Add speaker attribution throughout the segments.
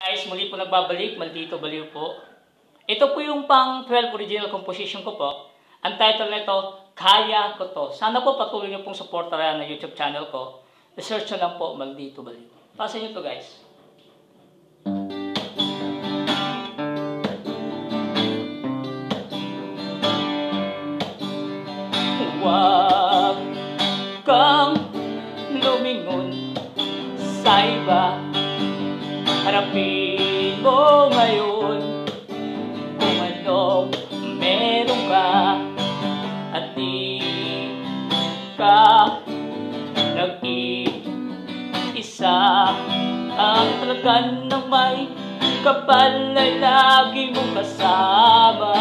Speaker 1: Guys, muli po nagbabalik, maldito baliw po. Ito po yung pang 12 original composition ko po. Ang title nito, Kaya Ko To. Sana po patuloy niyo pong supportaran na YouTube channel ko. Research nyo lang po, maldito baliw. Pasa niyo to guys. Huwag kang lumingon sa iba Harapin mo ngayon kung anong meron ka at di ka nag-iisa. Ang talagan ng may kapal ay lagi mong kasama.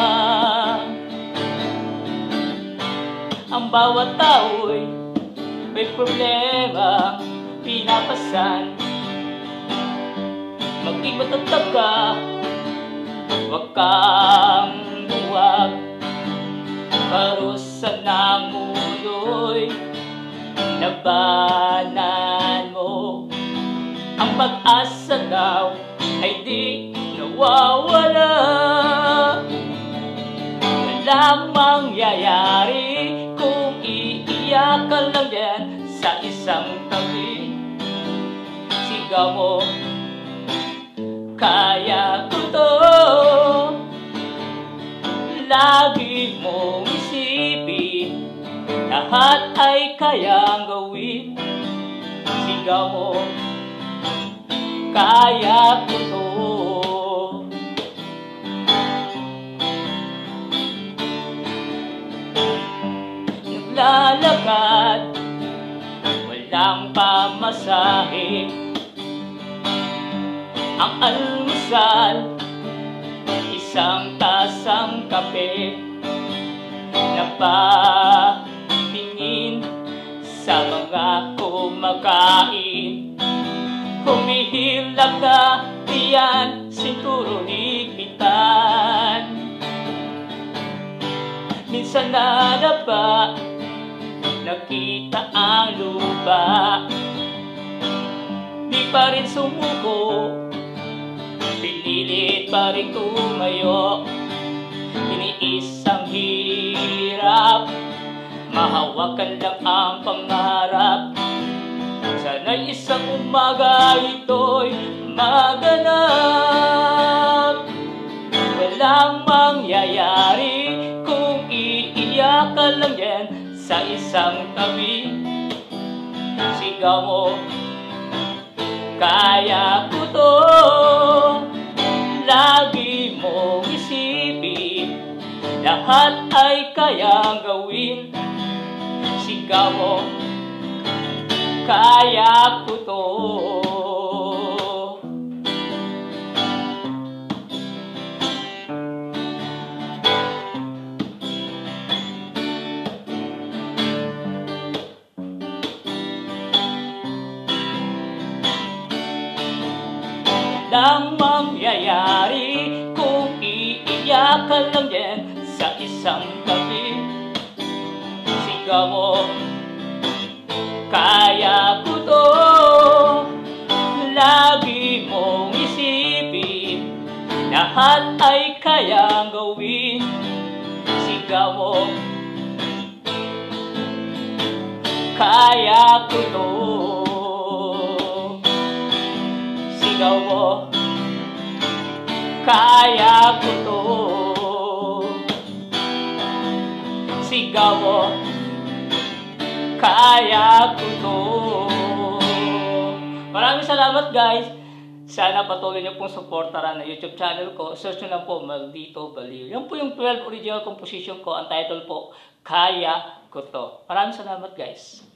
Speaker 1: Ang bawat tao'y may problema pinapasan Maging matatag ka Huwag kang huwag Parusa ng ulo'y Labanan mo. Ang pag-asa daw Ay di nawawala. Walang mangyayari Kung iiyak ka lang yan Sa isang tabi. Sigaw mo kaya ko to. Lagi mong isipin Lahat ay kayang gawin. Sigaw mo Kaya ko to. Naglalakad ang almusal Isang tasang kape Napatingin sa mga kumakain. Humihilak na iyan Sinturo hipitan Minsan na ba Nakita ang lupa. Di pa rin sumuko Pinilit pa rin tumayo. Iniis ang hirap. Mahawakan lang ang pangarap. Sana'y isang umaga ito'y maganap. Walang mangyayari Kung iiyak ka lang yan Sa isang tabi. Sigaw mo Kaya ko Lahat ay kayang gawin. Sigaw mo Kaya ko to. Lang mangyayari Kung iiyak ka lang yan isang gabi Sigaw mo Kaya ko to. Lagi mong isipin Lahat ay kayang gawin. Sigaw mo Kaya ko to Mo Kaya ko to Maraming salamat guys sana patuloy niyo pong supportaran na YouTube channel ko. Search nyo lang po, Maldito Baliw. Yan po yung 12 original composition ko. Ang title po, Kaya Ko To. Maraming salamat guys.